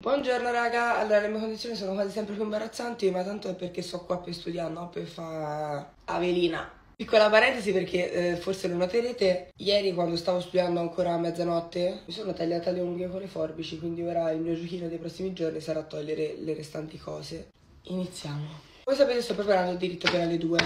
Buongiorno raga, allora le mie condizioni sono quasi sempre più imbarazzanti, ma tanto è perché sto qua per studiare, no? Per fare Avelina. Piccola parentesi perché eh, forse lo noterete, ieri quando stavo studiando ancora a mezzanotte mi sono tagliata le unghie con le forbici, quindi ora il mio giochino dei prossimi giorni sarà togliere le restanti cose. Iniziamo. Come sapete sto preparando il diritto penale 2.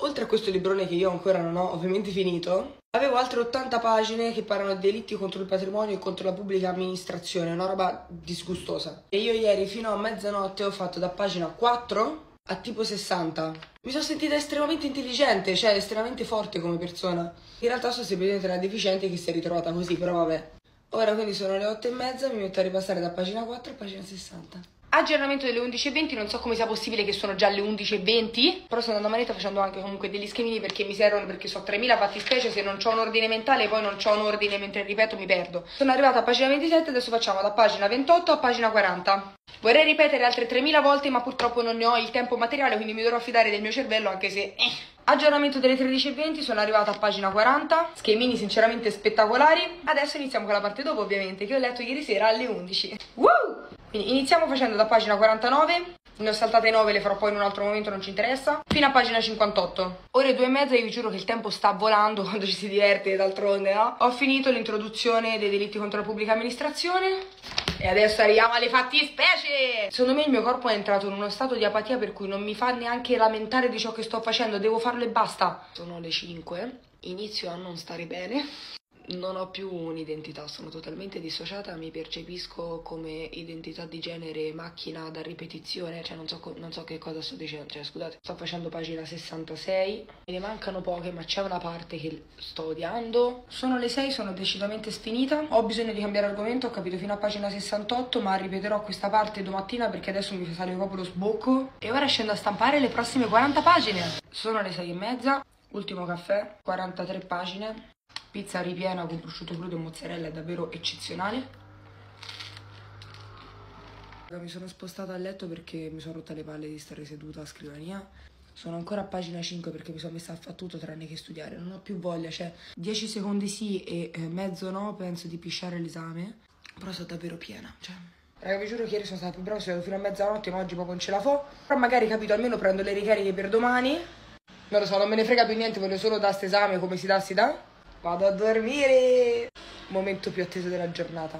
Oltre a questo librone che io ancora non ho ovviamente finito, avevo altre 80 pagine che parlano di delitti contro il patrimonio e contro la pubblica amministrazione, una roba disgustosa. E io ieri fino a mezzanotte ho fatto da pagina 4 a tipo 60. Mi sono sentita estremamente intelligente, cioè estremamente forte come persona. In realtà sono semplicemente una deficiente che si è ritrovata così, però vabbè. Ora quindi sono le 8 e mezza, mi metto a ripassare da pagina 4 a pagina 60. Aggiornamento delle 11.20, non so come sia possibile che sono già le 11.20, però sto andando a manetta facendo anche comunque degli schemini perché mi servono, perché so 3.000 fattispecie, se non ho un ordine mentale poi non ho un ordine mentre ripeto mi perdo. Sono arrivata a pagina 27, adesso facciamo da pagina 28 a pagina 40. Vorrei ripetere altre 3.000 volte ma purtroppo non ne ho il tempo materiale quindi mi dovrò affidare del mio cervello anche se... Eh. Aggiornamento delle 13.20, sono arrivata a pagina 40, schemini sinceramente spettacolari. Adesso iniziamo con la parte dopo ovviamente che ho letto ieri sera alle 11. Woo! Quindi iniziamo facendo da pagina 49, ne ho saltate 9, le farò poi in un altro momento, non ci interessa, fino a pagina 58. Ore due e mezza, io vi giuro che il tempo sta volando quando ci si diverte, d'altronde, no? Ho finito l'introduzione dei delitti contro la pubblica amministrazione e adesso arriviamo alle fattispecie! Secondo me il mio corpo è entrato in uno stato di apatia per cui non mi fa neanche lamentare di ciò che sto facendo, devo farlo e basta. Sono le 5, inizio a non stare bene non ho più un'identità, sono totalmente dissociata, mi percepisco come identità di genere macchina da ripetizione, cioè non so, non so che cosa sto dicendo, cioè scusate, sto facendo pagina 66, me ne mancano poche ma c'è una parte che sto odiando. Sono le 6, sono decisamente sfinita, ho bisogno di cambiare argomento, ho capito fino a pagina 68 ma ripeterò questa parte domattina perché adesso mi fa salire proprio lo sbocco e ora scendo a stampare le prossime 40 pagine. Sono le 6 e mezza, ultimo caffè, 43 pagine, Pizza ripiena con prosciutto crudo e mozzarella è davvero eccezionale. Mi sono spostata a letto perché mi sono rotta le palle di stare seduta a scrivania. Sono ancora a pagina 5 perché mi sono messa a fare tutto tranne che studiare. Non ho più voglia, cioè 10 secondi sì e eh, mezzo no, penso di pisciare l'esame. Però sono davvero piena, cioè... Raga, vi giuro che ieri sono stata più brava, sono fino a mezzanotte, ma oggi proprio non ce la fo. Però magari, capito, almeno prendo le ricariche per domani. Non lo so, non me ne frega più niente, voglio solo da esame come si dà, si dà. Vado a dormire! Momento più atteso della giornata.